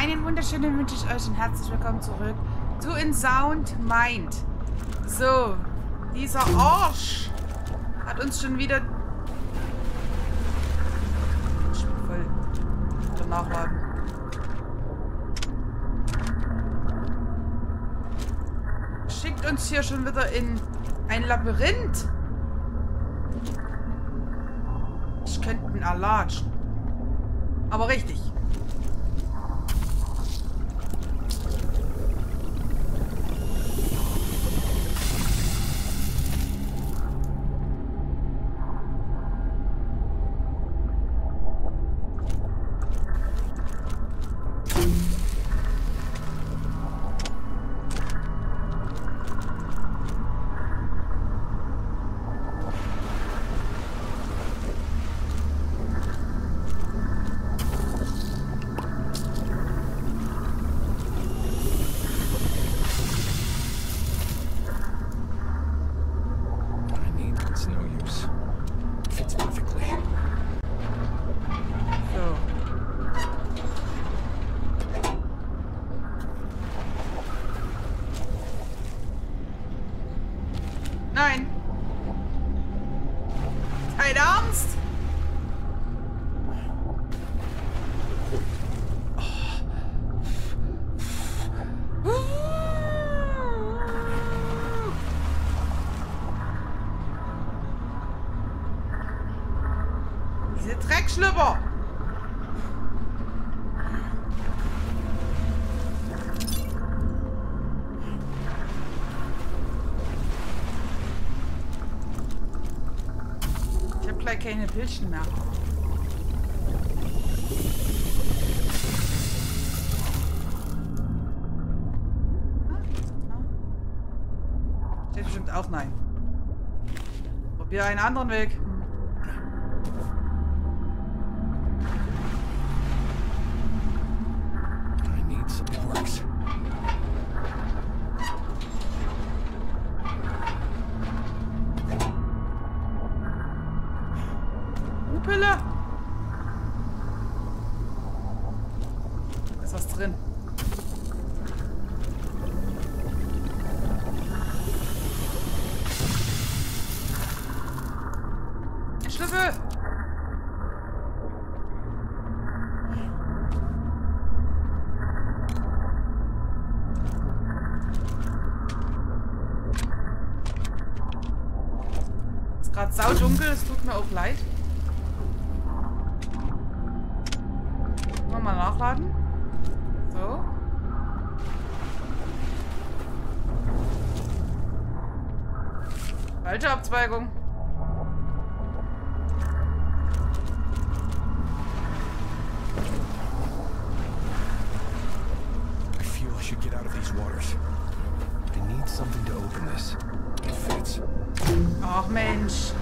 einen wunderschönen wünsche ich euch und herzlich willkommen zurück zu In Sound Mind. So, dieser Arsch hat uns schon wieder... Ich bin voll. Wieder nachladen. Schickt uns hier schon wieder in ein Labyrinth. Ich könnte ihn erlatschen. Aber richtig. Dreckschlüpper. Ich habe gleich keine Pilchen mehr. Steht bestimmt auch nein. Probier einen anderen Weg. Hm. I need something that works. Eine Pille. Ist was drin? Ein Schlüssel. Ist saudunkel, es tut mir auch leid. Mal nachladen. So. Falsche Abzweigung. I feel I should get out of these waters. I need something to open this. It fits. Ach Mensch.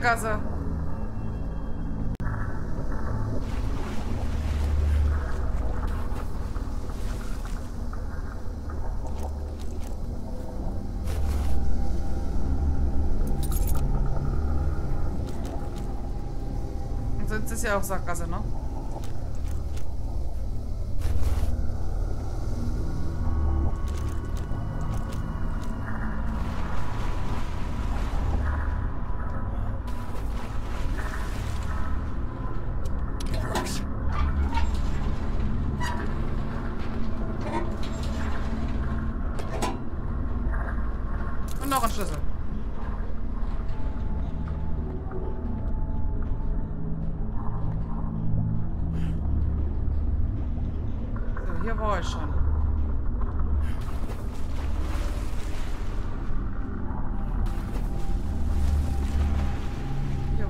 Sackgasse. Und sonst ist ja auch Sackgasse, ne?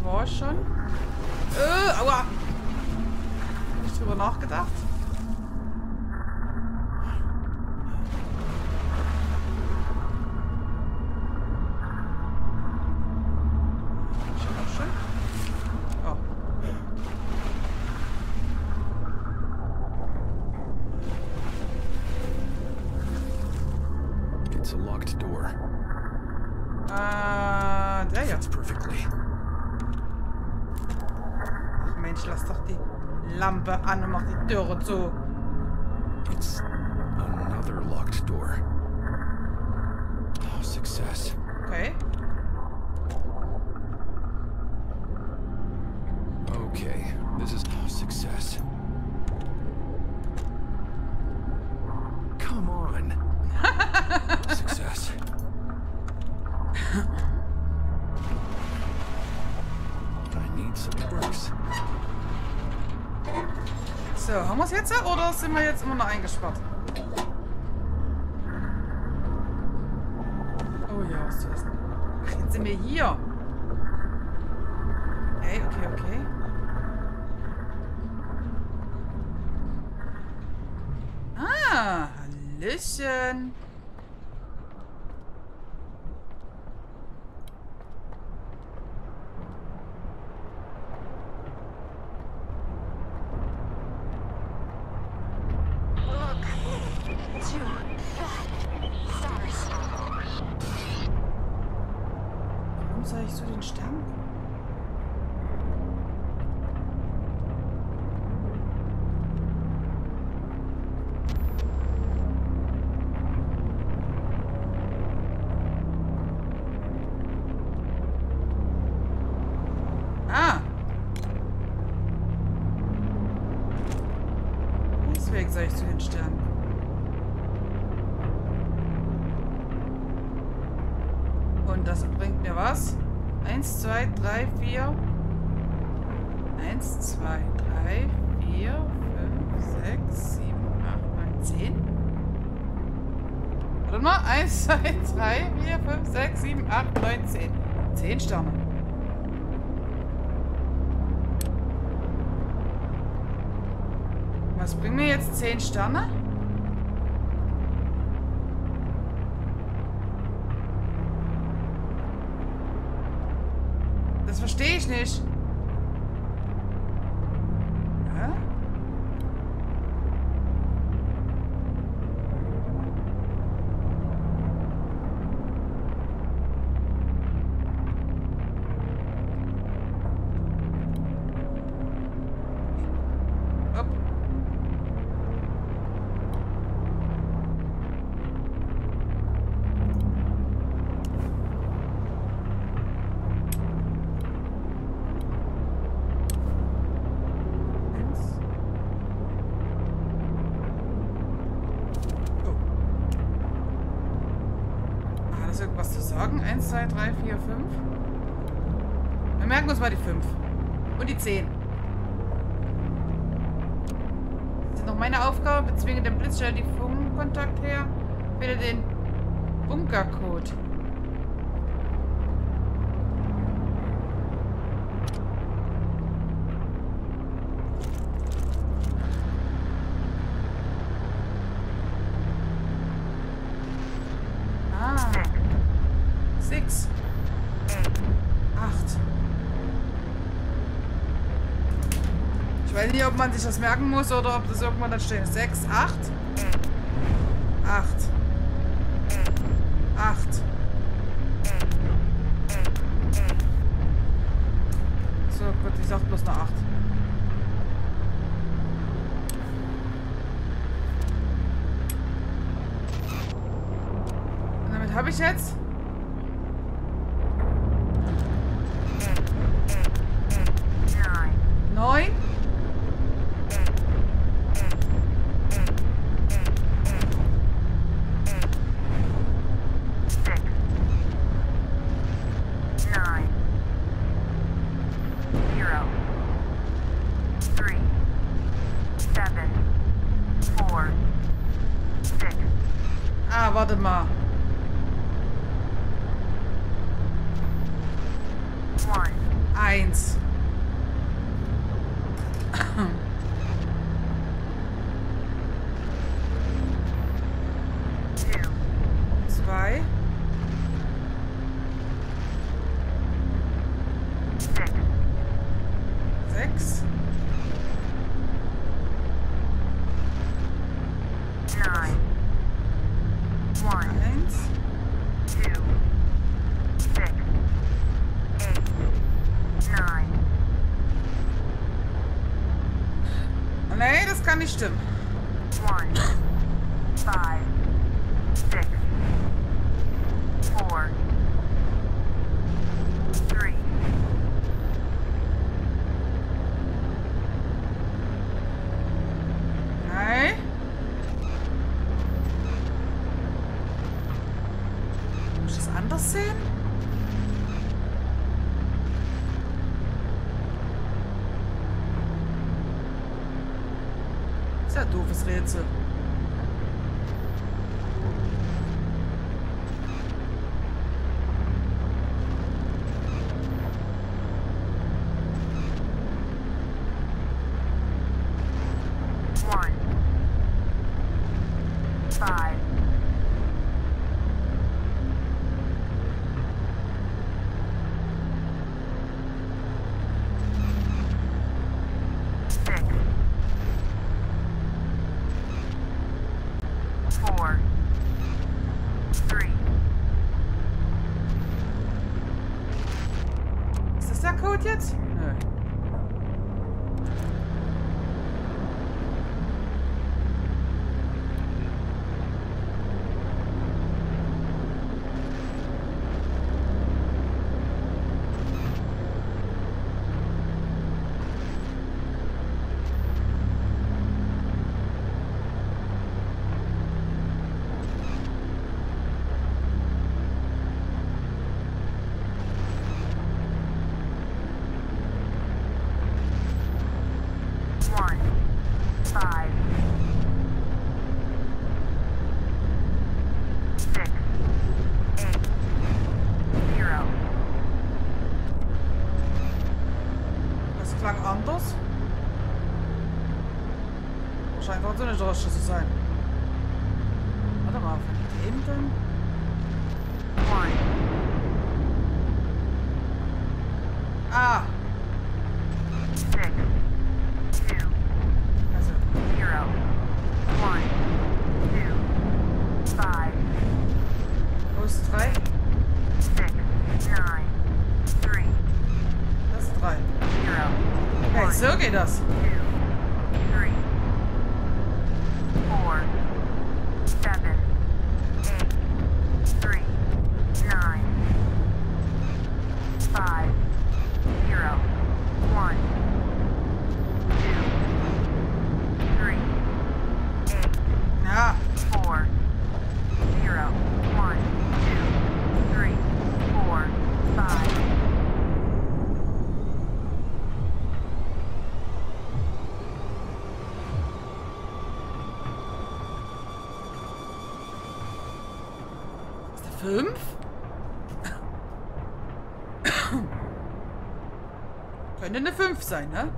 War ich schon. Äh, aua! Nicht drüber nachgedacht. Okay, this is success. Come on. success. I need some bricks. So, haben wir es jetzt oder sind wir jetzt immer noch eingesperrt? Oh ja, was ist das? Ach, jetzt sind wir hier. 2, 3, 4, 5, 6, 7, 8, 9, 10. Warte mal. 1, 2, 3, 4, 5, 6, 7, 8, 9, 10. 10 Sterne. Was bringen mir jetzt 10 Sterne? Das verstehe ich nicht. Wir merken uns mal die fünf. Und die zehn. Das ist noch meine Aufgabe. Bezwinge den Blitz, stelle die Funkkontakt her. Wähle den Bunkercode. man sich das merken muss oder ob das irgendwann dann steht. 6, 8. Nine. One. Nee, das kann nicht stimmen. Hintern? Fine. Ah! Könnte eine 5 sein, ne?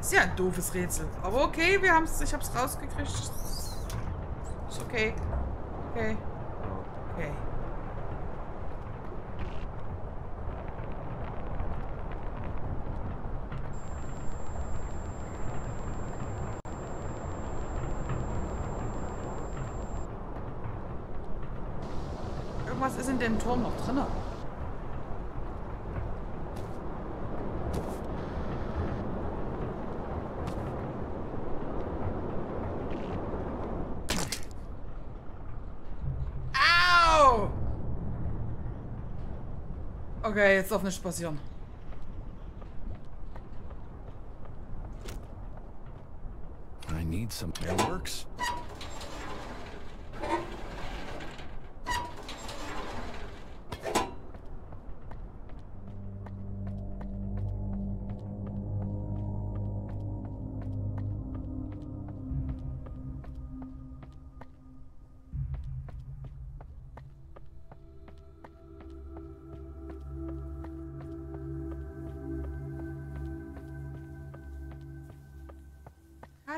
Ist ja ein doofes Rätsel. Aber okay, wir haben's, ich hab's rausgekriegt. Ist okay. Okay. Okay. Irgendwas ist in dem Turm noch drin. Okay, jetzt auf eine passieren.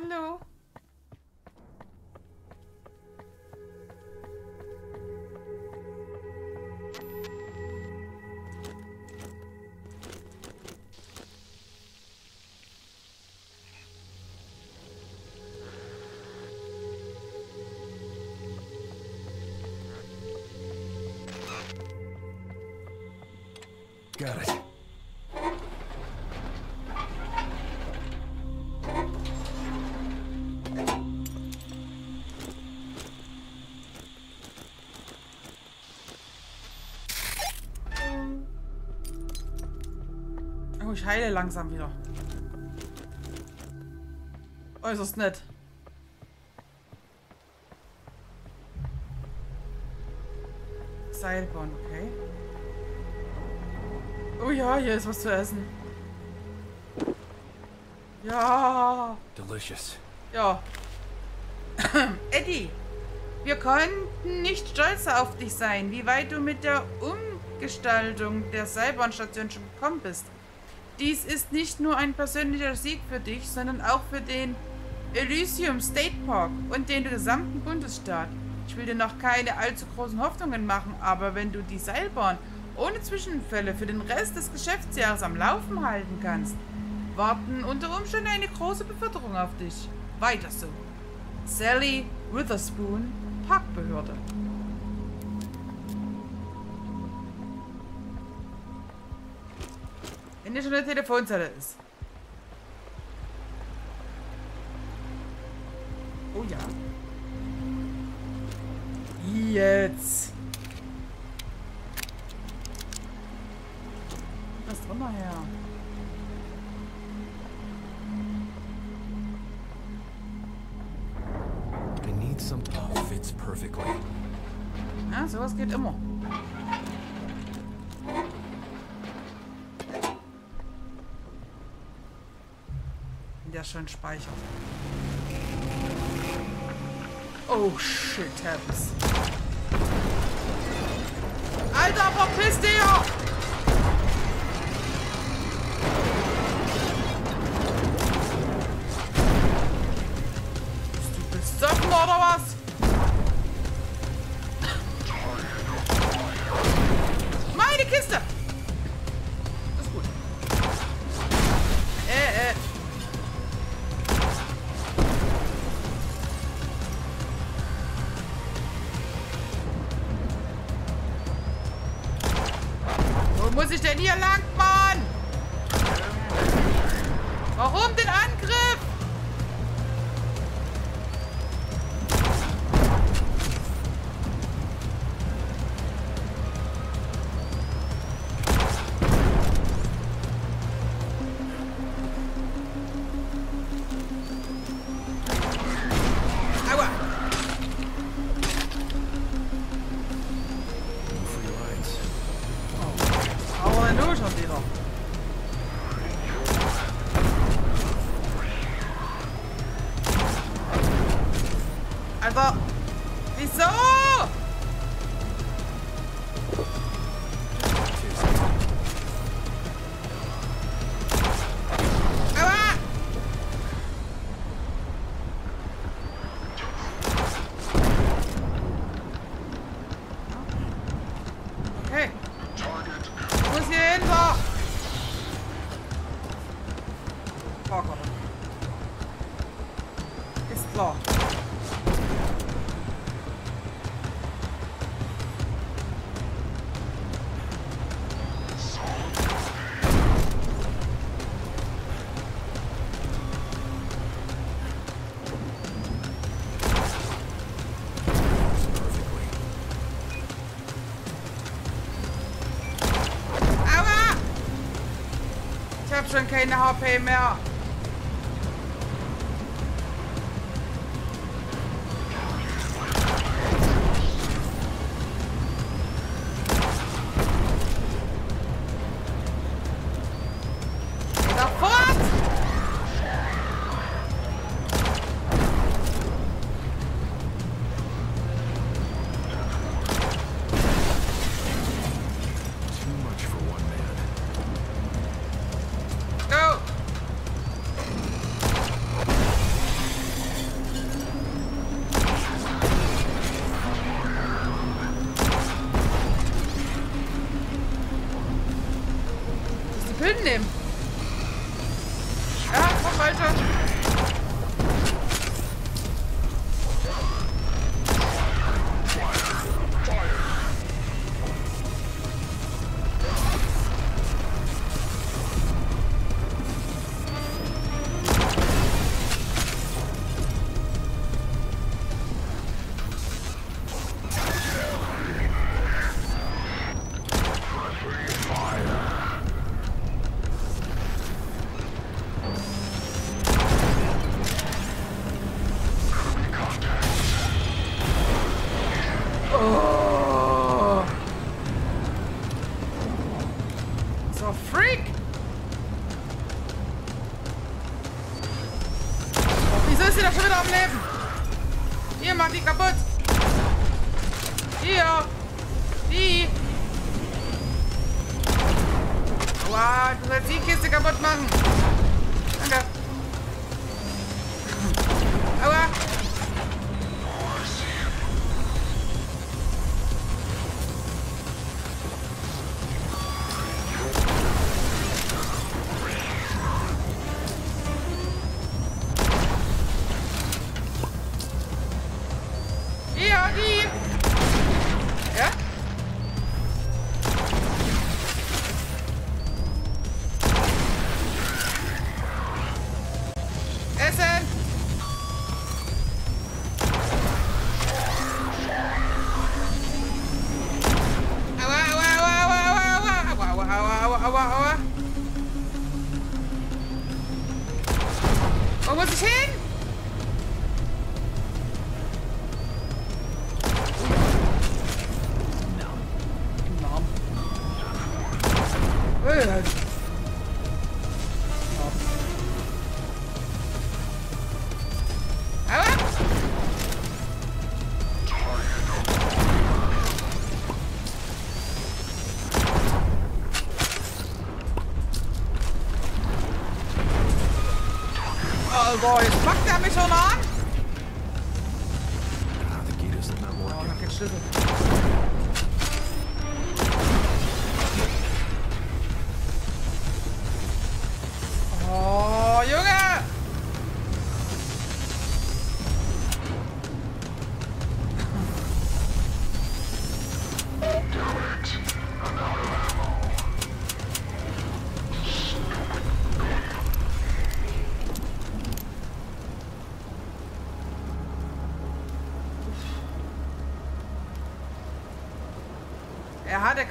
Hallo. Got it. Ich heile langsam wieder. Äußerst nett. Seilbahn, okay. Oh ja, hier ist was zu essen. Ja. Delicious. Ja. Eddie, wir konnten nicht stolzer auf dich sein, wie weit du mit der Umgestaltung der Seilbahnstation schon gekommen bist. Dies ist nicht nur ein persönlicher Sieg für dich, sondern auch für den Elysium State Park und den gesamten Bundesstaat. Ich will dir noch keine allzu großen Hoffnungen machen, aber wenn du die Seilbahn ohne Zwischenfälle für den Rest des Geschäftsjahres am Laufen halten kannst, warten unter Umständen eine große Beförderung auf dich. Weiter so. Sally Witherspoon, Parkbehörde. Wenn hier schon eine Telefonzelle ist. Oh ja. Jetzt. Was drin her? I need some. Oh, fits perfectly. Ja, sowas geht immer. Der schon speichert. Oh shit, happens. Alter, verpiss dich! Bist du besoffen oder was? Muss ich denn hier lang, Mann? Warum den Angriff? Ich hab schon keine HP mehr. Muss die wieder, schon wieder am Leben. Hier, macht die kaputt. Hier. Die. Aua, du sollst die Kiste kaputt machen. Danke. so, jetzt packt er mich schon an. Oh, ich hab keinen Schlüssel.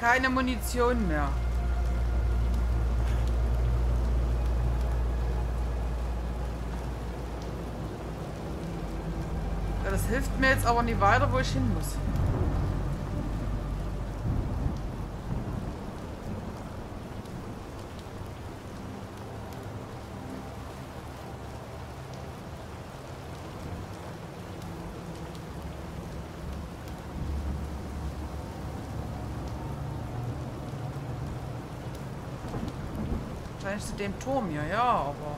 Keine Munition mehr. Das hilft mir jetzt aber nicht weiter, wo ich hin muss. Dem Turm hier, ja, aber.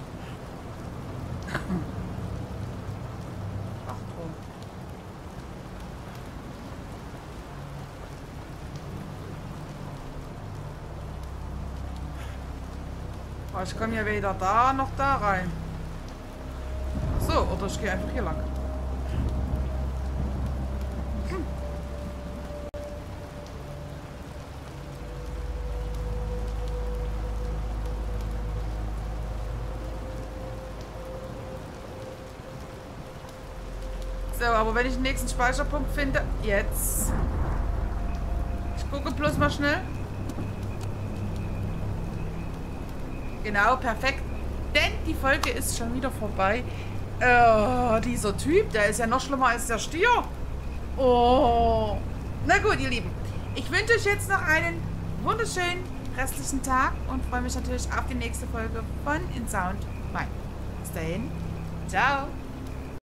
Aber ich komme ja weder da noch da rein. So, oder ich gehe einfach hier lang. So, aber wenn ich den nächsten Speicherpunkt finde, jetzt. Ich gucke bloß mal schnell. Genau, perfekt. Denn die Folge ist schon wieder vorbei. Äh, dieser Typ, der ist ja noch schlimmer als der Stier. Oh. Na gut, ihr Lieben. Ich wünsche euch jetzt noch einen wunderschönen restlichen Tag und freue mich natürlich auf die nächste Folge von In Sound Mine. Bis dahin. Ciao.